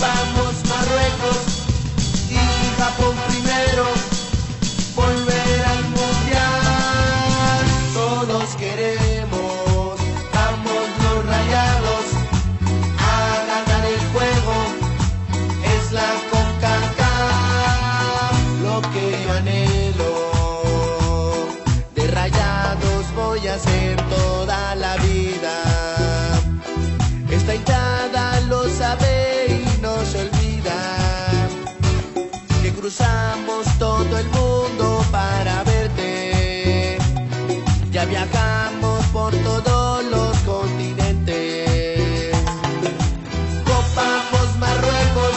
Copamos Marruecos viajamos por todos los continentes. Copamos Marruecos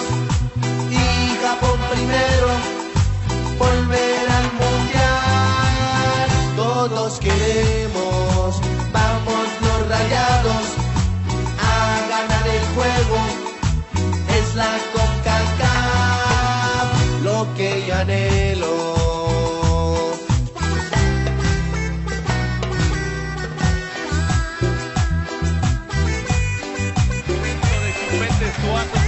y Japón primero. Volver al mundial. Todos queremos, vamos los rayados a ganar el juego. Es la CONCACAF Cuatro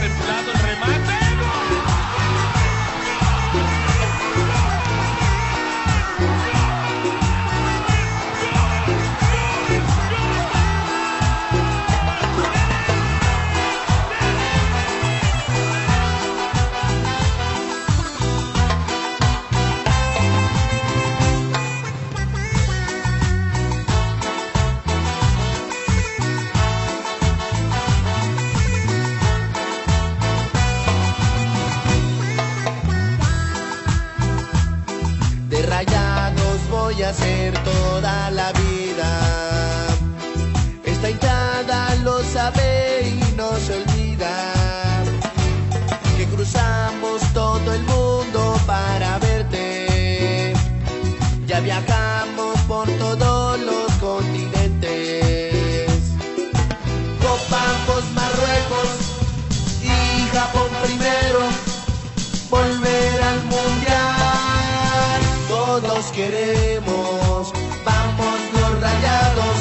voy a ser toda la vida. Queremos, vamos los rayados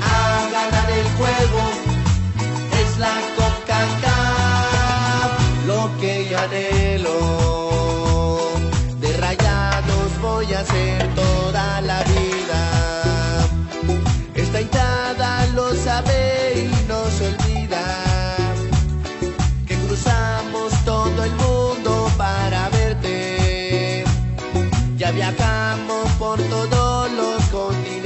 a ganar el juego. Es la CONCACAF lo que yo anhelo. De rayados voy a ser viajamos por todos los continentes.